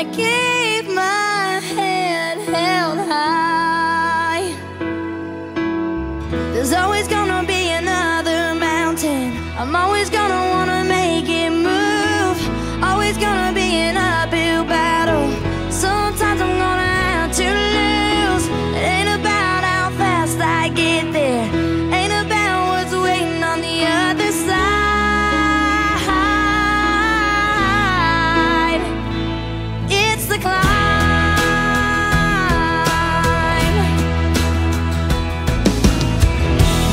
Gotta keep my head held high. There's always gonna be another mountain. I'm always gonna wanna make it move. Always gonna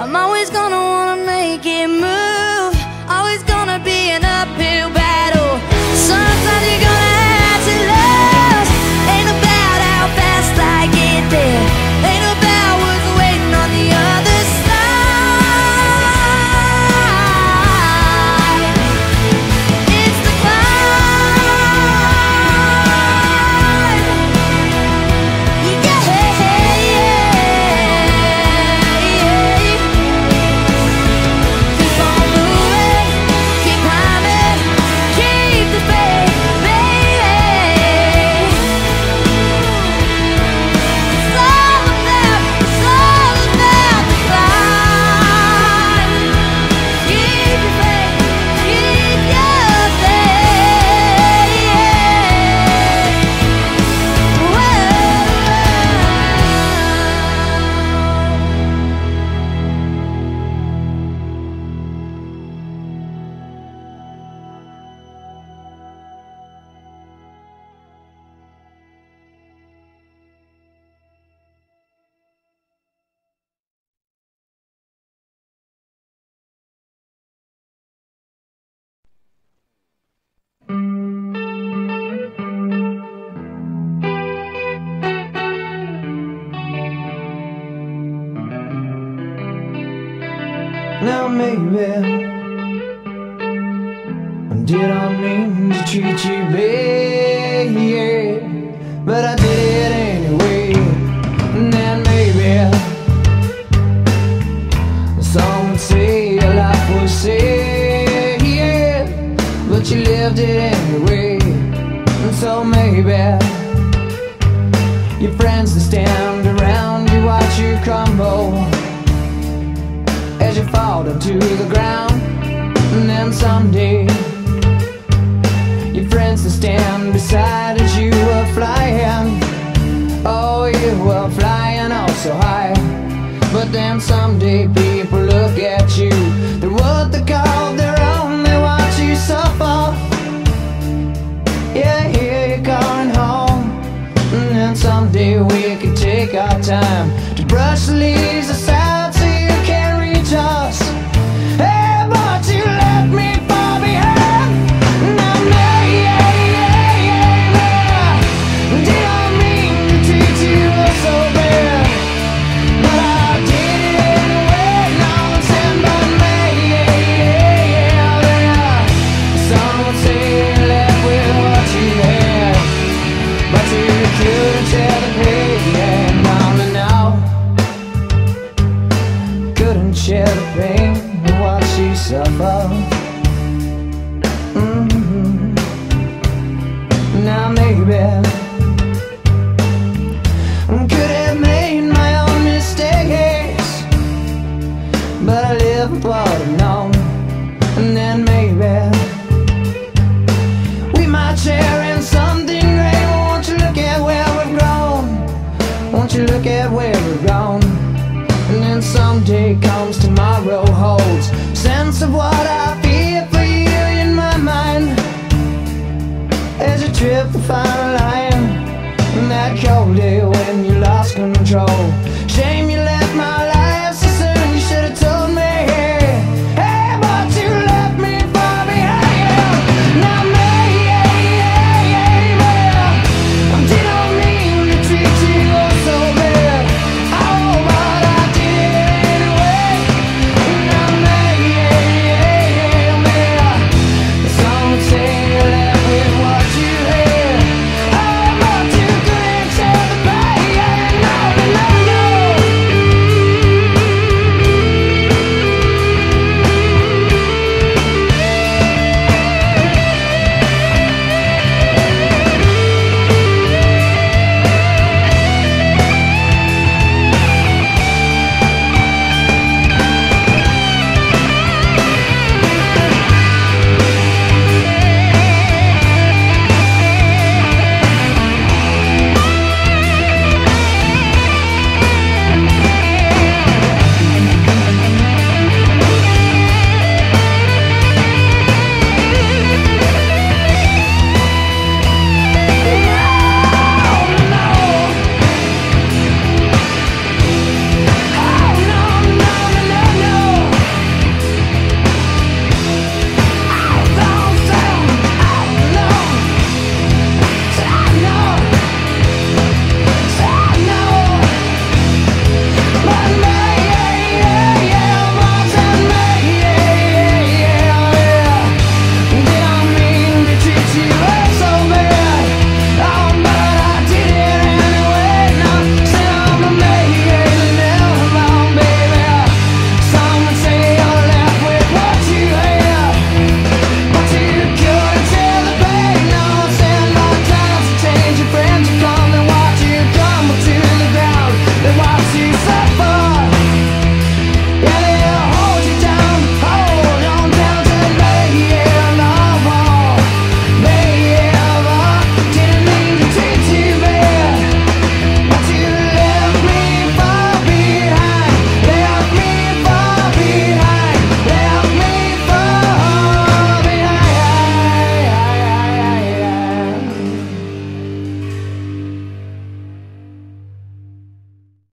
I'm always gonna Now maybe did I mean to treat you bad, but I did it anyway. And then maybe some would say your life was sad, but you lived it anyway. And so maybe your friends that stand around you watch you crumble you fall to the ground. And then someday, your friends will stand beside as you were flying. Oh, you were flying oh so high. But then someday, people look at you. They're what they call their own. They watch you suffer. Yeah, here you're going home. And then someday we can take our time to brush the leaves Don't you look at where we're going And then someday comes tomorrow holds. Sense of what I feel for you in my mind. As you trip the fine line And that cold day when you lost control.